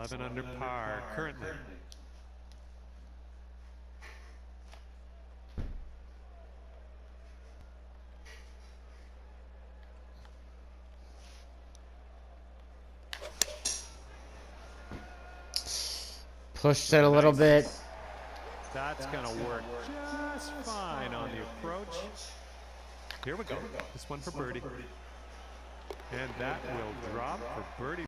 11 under par currently. Pushed it a little bit. That's going to work just fine on the approach. Here we go. This one for birdie. And that will drop for birdie.